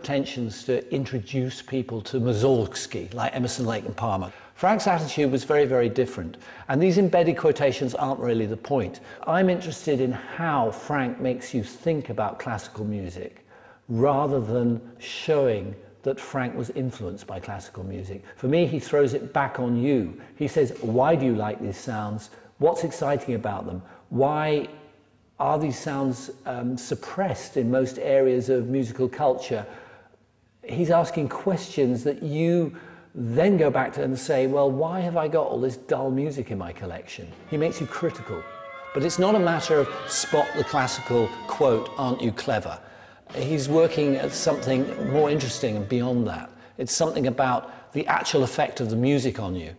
pretensions to introduce people to Mussorgsky, like Emerson, Lake and Palmer. Frank's attitude was very, very different. And these embedded quotations aren't really the point. I'm interested in how Frank makes you think about classical music rather than showing that Frank was influenced by classical music. For me, he throws it back on you. He says, Why do you like these sounds? What's exciting about them? Why are these sounds um, suppressed in most areas of musical culture? He's asking questions that you then go back to and say, well, why have I got all this dull music in my collection? He makes you critical. But it's not a matter of spot the classical quote, aren't you clever? He's working at something more interesting and beyond that. It's something about the actual effect of the music on you.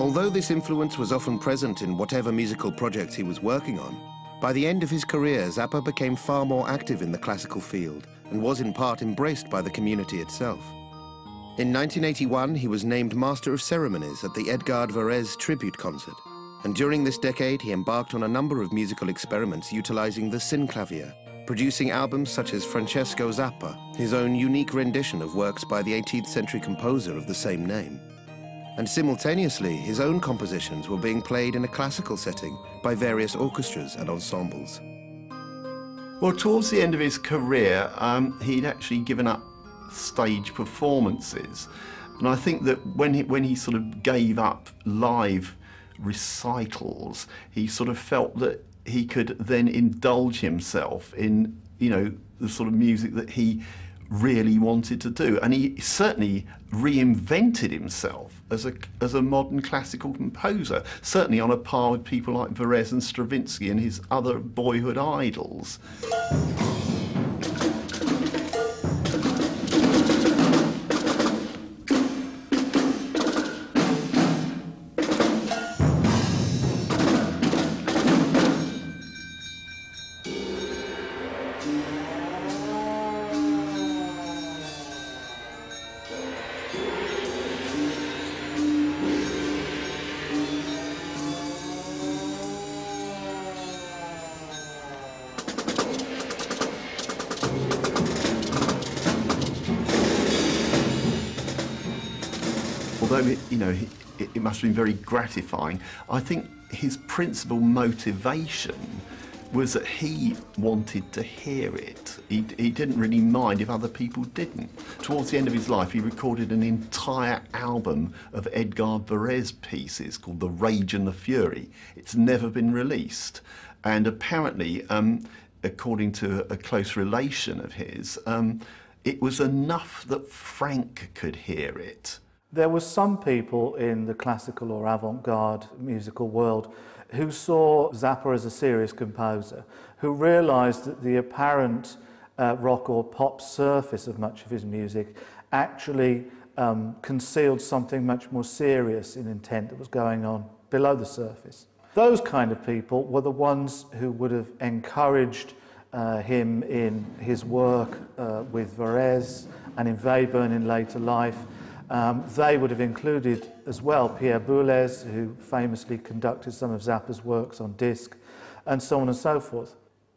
Although this influence was often present in whatever musical projects he was working on, by the end of his career, Zappa became far more active in the classical field and was in part embraced by the community itself. In 1981, he was named Master of Ceremonies at the Edgard Varèse tribute concert. And during this decade, he embarked on a number of musical experiments utilizing the synclavier, producing albums such as Francesco Zappa, his own unique rendition of works by the 18th century composer of the same name. And simultaneously, his own compositions were being played in a classical setting by various orchestras and ensembles. Well, towards the end of his career, um, he'd actually given up stage performances. And I think that when he, when he sort of gave up live recitals, he sort of felt that he could then indulge himself in, you know, the sort of music that he really wanted to do. And he certainly reinvented himself as a, as a modern classical composer, certainly on a par with people like Varèse and Stravinsky and his other boyhood idols. Although it, you know it, must have been very gratifying, I think his principal motivation was that he wanted to hear it. He, he didn't really mind if other people didn't. Towards the end of his life, he recorded an entire album of Edgard Varèse pieces called The Rage and the Fury. It's never been released. And apparently, um, according to a close relation of his, um, it was enough that Frank could hear it. There were some people in the classical or avant-garde musical world who saw Zappa as a serious composer, who realized that the apparent uh, rock or pop surface of much of his music actually um, concealed something much more serious in intent that was going on below the surface. Those kind of people were the ones who would have encouraged uh, him in his work uh, with Varèse and in Webern in later life, um, they would have included as well Pierre Boulez, who famously conducted some of Zappa's works on disc, and so on and so forth.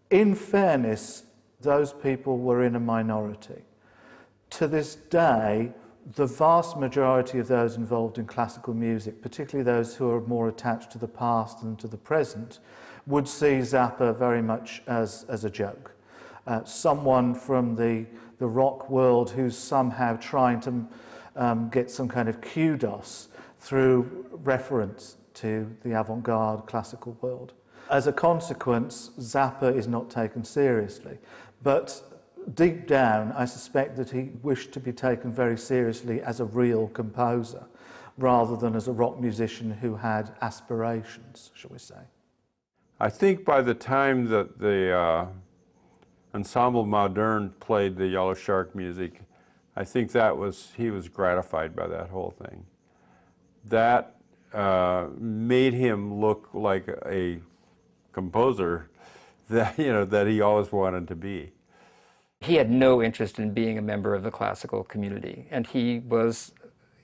In fairness, those people were in a minority. To this day, the vast majority of those involved in classical music, particularly those who are more attached to the past than to the present, would see Zappa very much as, as a joke. Uh, someone from the, the rock world who's somehow trying to um, get some kind of kudos through reference to the avant-garde classical world. As a consequence, Zappa is not taken seriously. But deep down, I suspect that he wished to be taken very seriously as a real composer, rather than as a rock musician who had aspirations, shall we say. I think by the time that the uh, Ensemble Modern played the Yellow Shark music, I think that was, he was gratified by that whole thing. That uh, made him look like a composer that, you know, that he always wanted to be. He had no interest in being a member of the classical community, and he was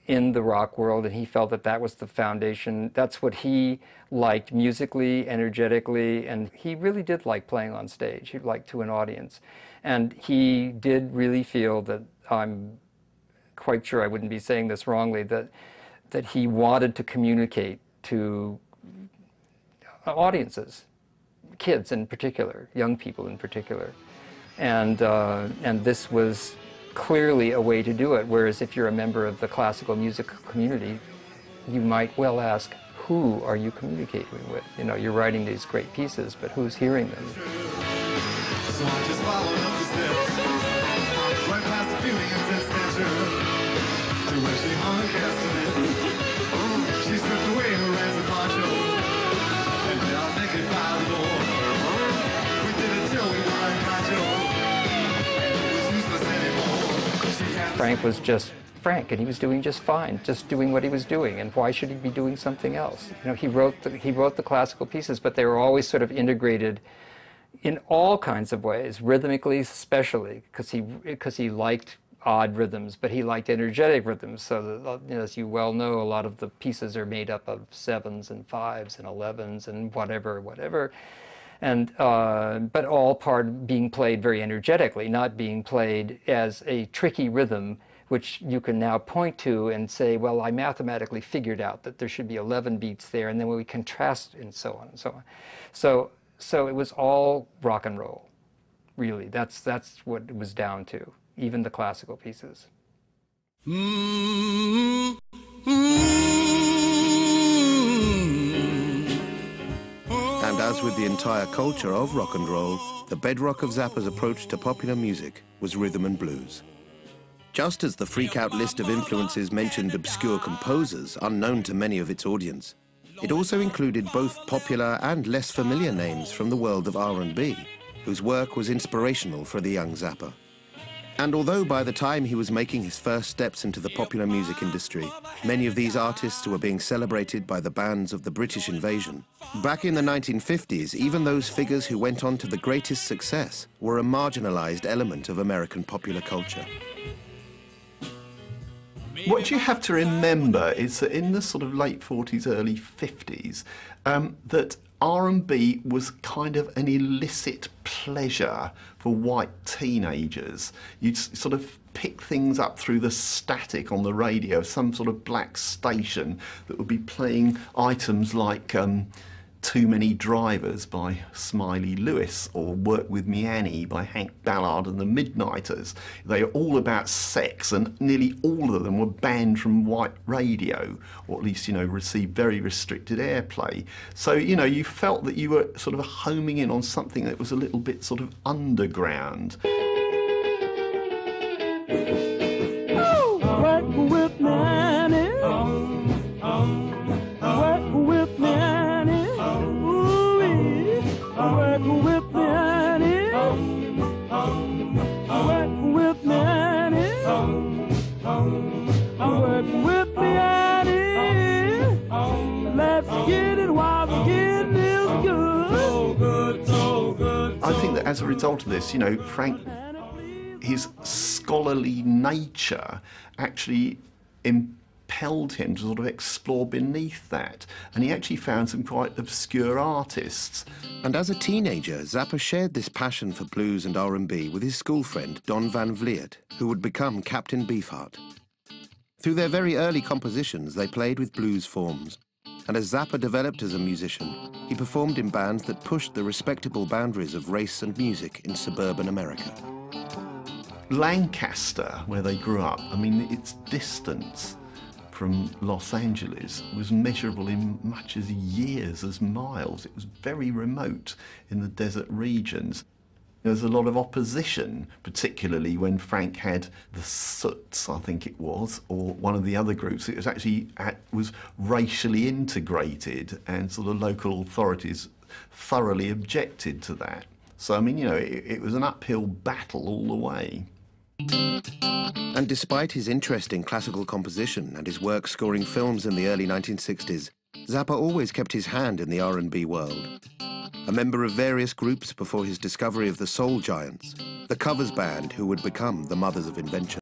in the rock world, and he felt that that was the foundation. That's what he liked musically, energetically, and he really did like playing on stage. He liked to an audience. And he did really feel that I'm quite sure I wouldn't be saying this wrongly, that, that he wanted to communicate to audiences, kids in particular, young people in particular. And, uh, and this was clearly a way to do it, whereas if you're a member of the classical music community, you might well ask, who are you communicating with? You know, you're writing these great pieces, but who's hearing them? Frank was just Frank, and he was doing just fine, just doing what he was doing. And why should he be doing something else? You know, he wrote the, he wrote the classical pieces, but they were always sort of integrated in all kinds of ways, rhythmically especially, because he because he liked odd rhythms, but he liked energetic rhythms. So, that, you know, as you well know, a lot of the pieces are made up of sevens and fives and elevens and whatever, whatever and uh, but all part being played very energetically, not being played as a tricky rhythm, which you can now point to and say, well, I mathematically figured out that there should be 11 beats there, and then we contrast and so on and so on. So, so it was all rock and roll, really. That's that's what it was down to, even the classical pieces. Mm -hmm. As with the entire culture of rock and roll, the bedrock of Zappa's approach to popular music was rhythm and blues. Just as the freak-out list of influences mentioned obscure composers unknown to many of its audience, it also included both popular and less familiar names from the world of R&B, whose work was inspirational for the young Zappa. And although by the time he was making his first steps into the popular music industry, many of these artists were being celebrated by the bands of the British invasion, back in the 1950s, even those figures who went on to the greatest success were a marginalized element of American popular culture. What you have to remember is that in the sort of late 40s, early 50s, um, that R&B was kind of an illicit pleasure for white teenagers. You'd sort of pick things up through the static on the radio, some sort of black station that would be playing items like um, too Many Drivers by Smiley Lewis or Work With Me Annie by Hank Ballard and the Midnighters. They are all about sex and nearly all of them were banned from white radio or at least, you know, received very restricted airplay. So, you know, you felt that you were sort of homing in on something that was a little bit sort of underground. As a result of this, you know, Frank, his scholarly nature actually impelled him to sort of explore beneath that. And he actually found some quite obscure artists. And as a teenager, Zappa shared this passion for blues and R&B with his school friend Don Van Vliet, who would become Captain Beefheart. Through their very early compositions, they played with blues forms, and as Zappa developed as a musician, he performed in bands that pushed the respectable boundaries of race and music in suburban America. Lancaster, where they grew up, I mean, its distance from Los Angeles was measurable in much as years as miles. It was very remote in the desert regions. There was a lot of opposition, particularly when Frank had the Soots, I think it was, or one of the other groups. It was actually at, was racially integrated, and sort of local authorities thoroughly objected to that. So I mean, you know, it, it was an uphill battle all the way. And despite his interest in classical composition and his work scoring films in the early 1960s, Zappa always kept his hand in the R&B world a member of various groups before his discovery of the Soul Giants, the covers band who would become the Mothers of Invention.